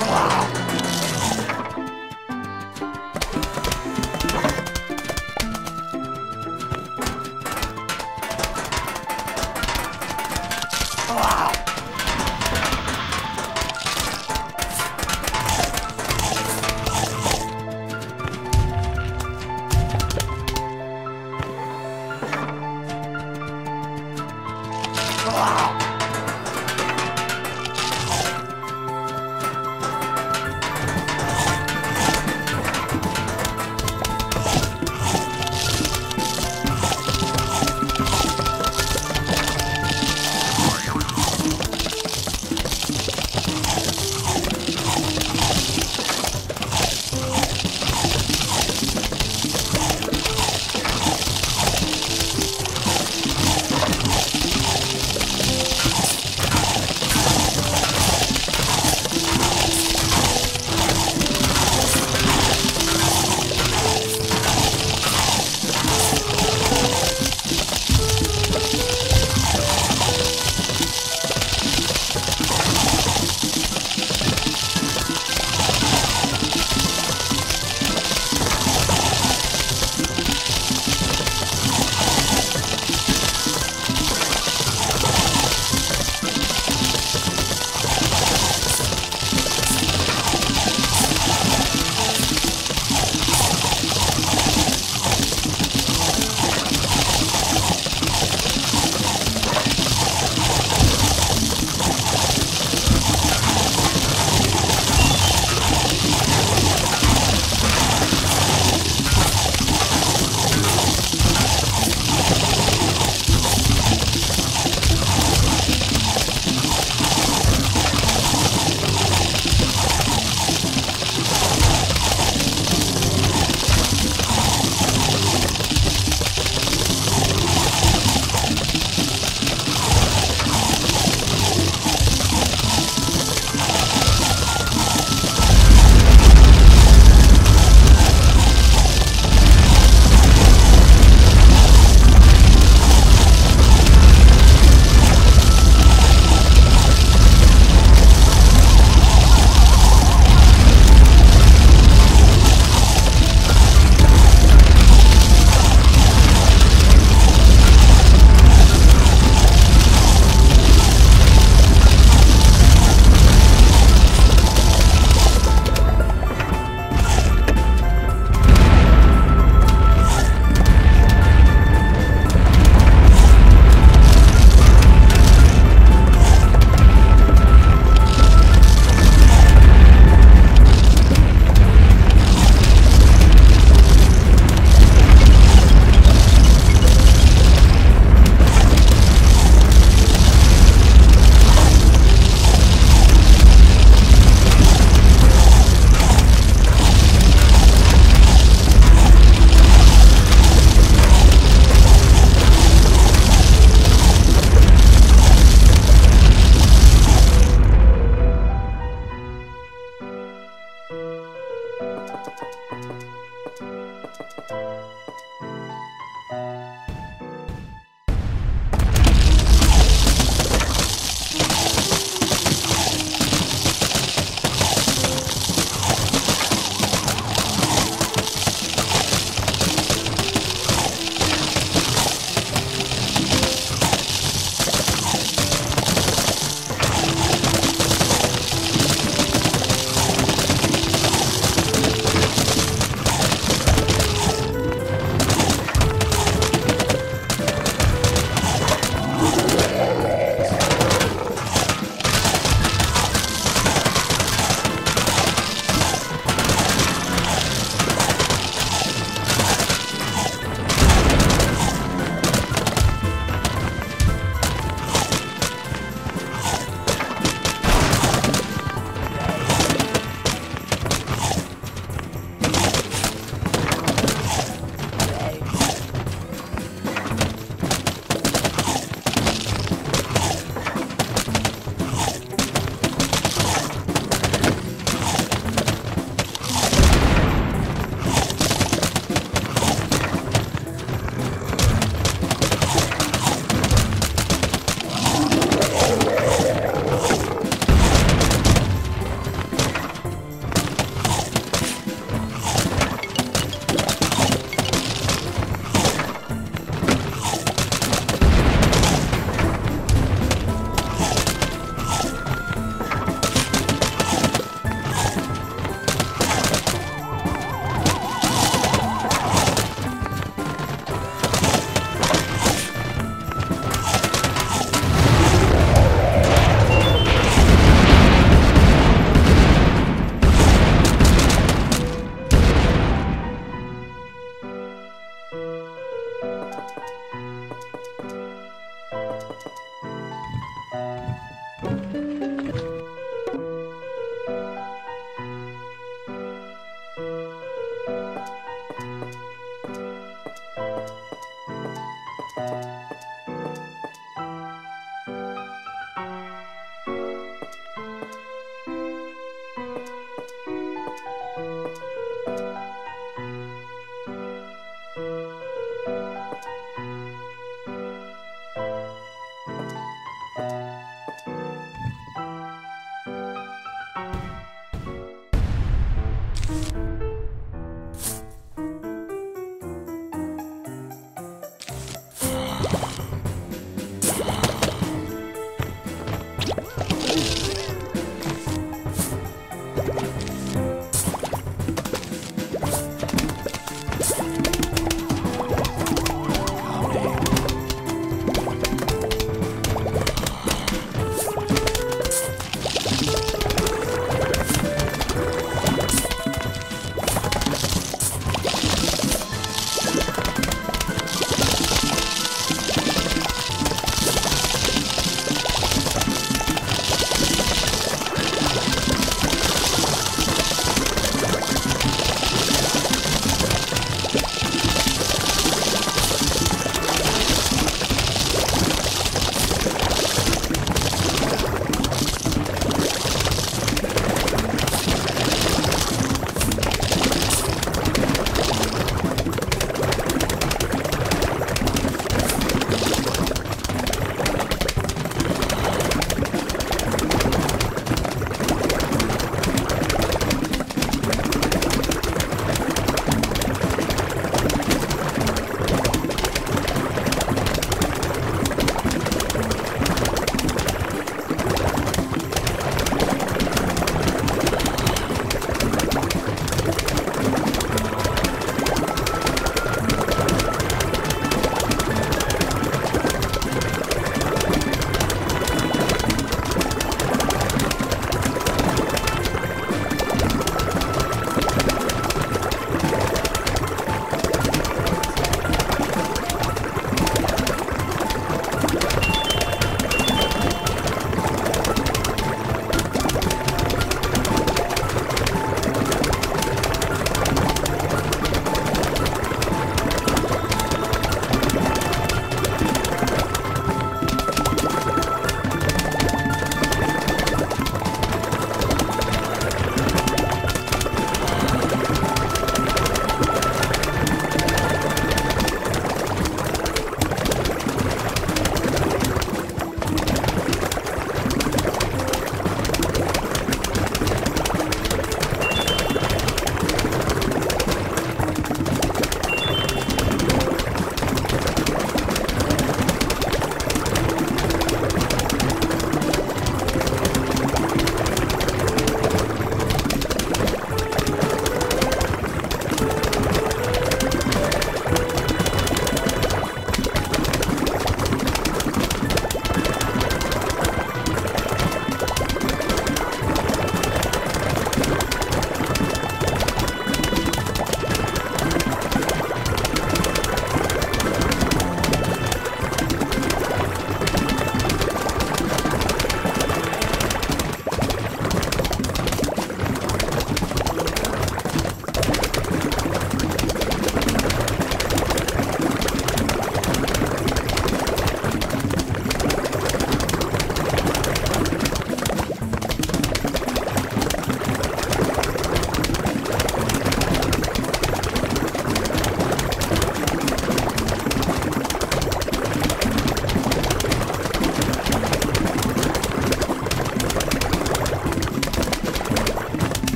Ah!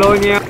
Colonia.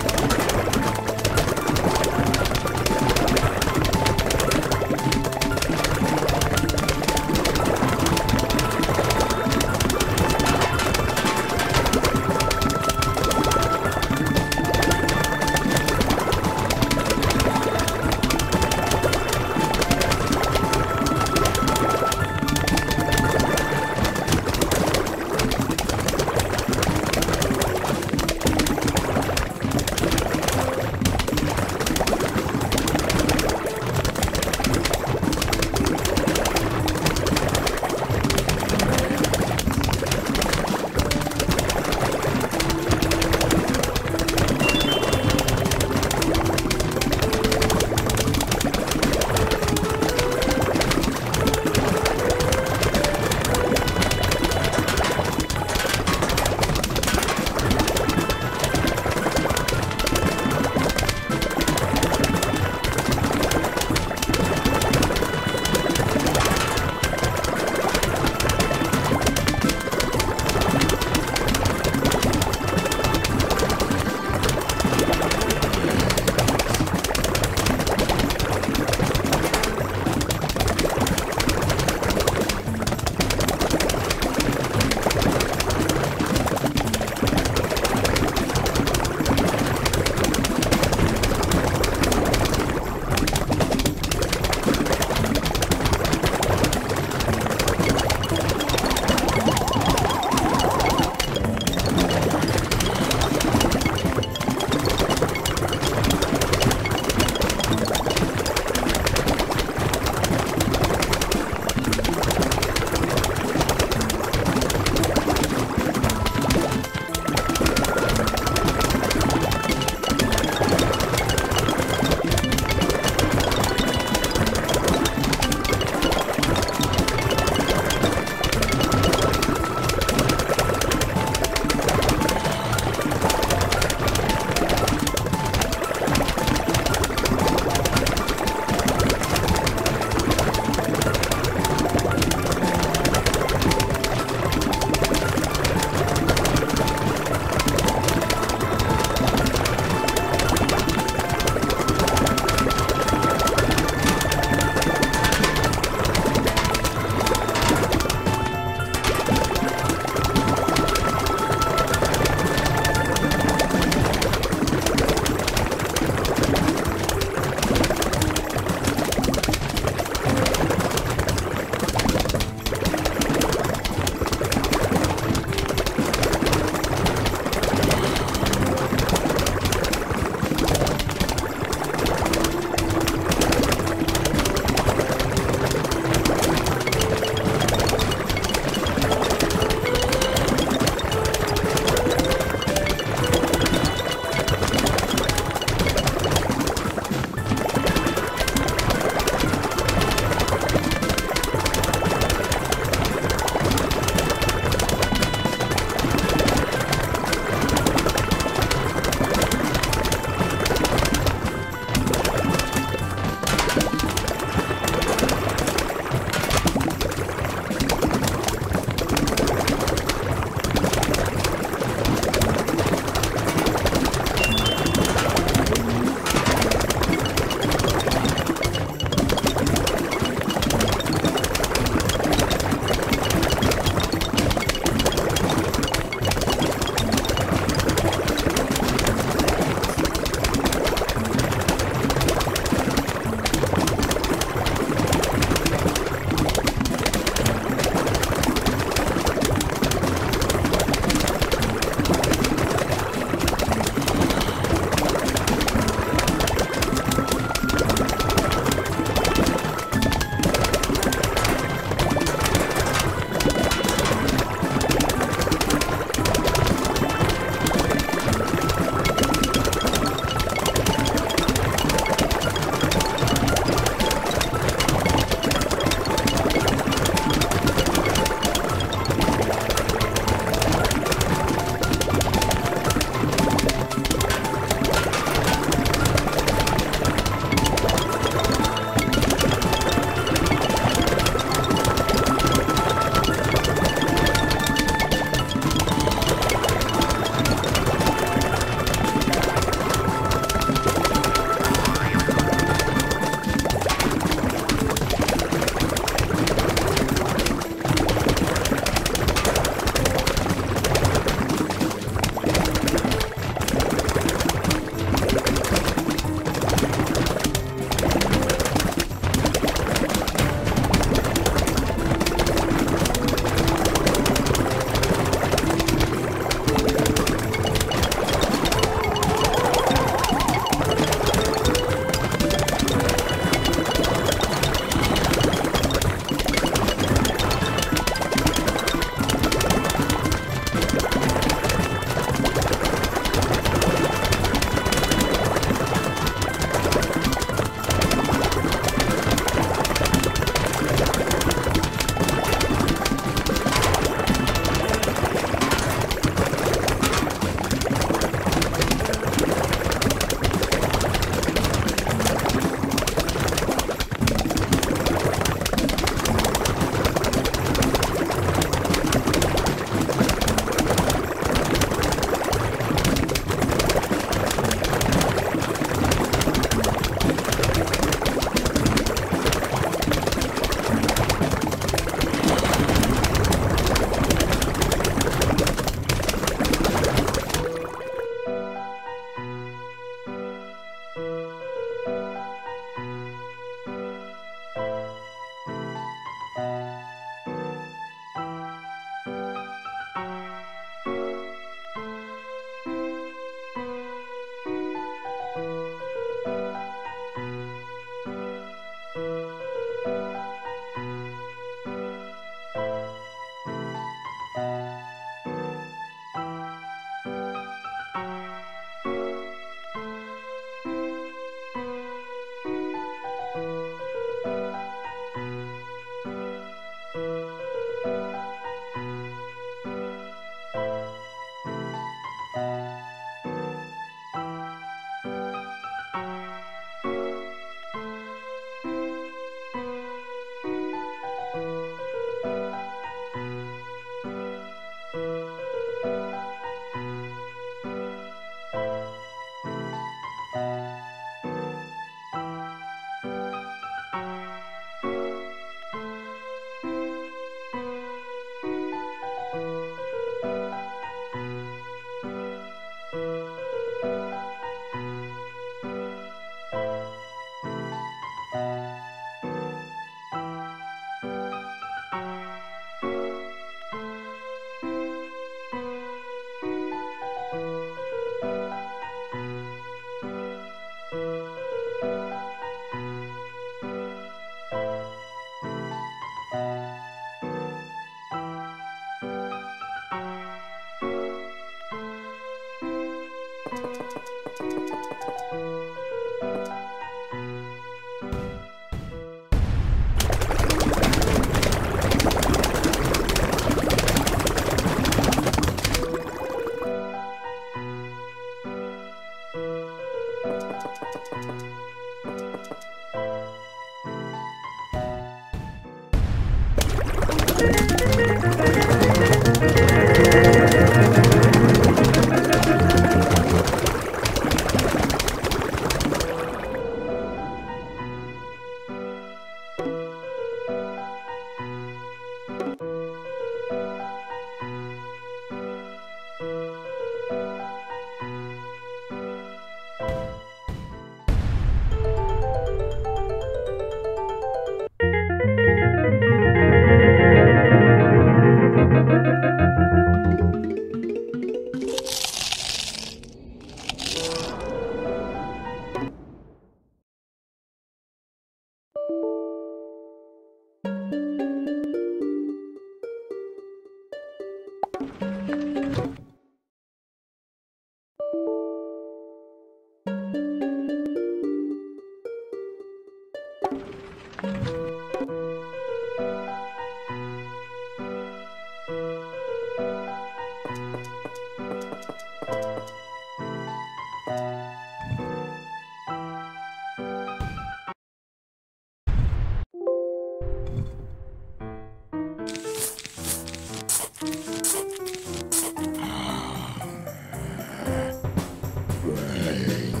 day.